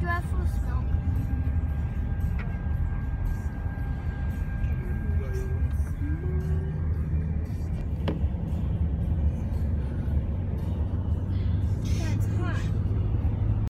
giraffe will smell